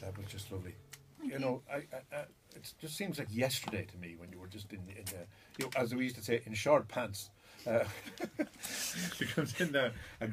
That was just lovely. Thank you know, I, I, I, it just seems like yesterday to me when you were just in, in you know, as we used to say, in short pants. Uh, comes in there. a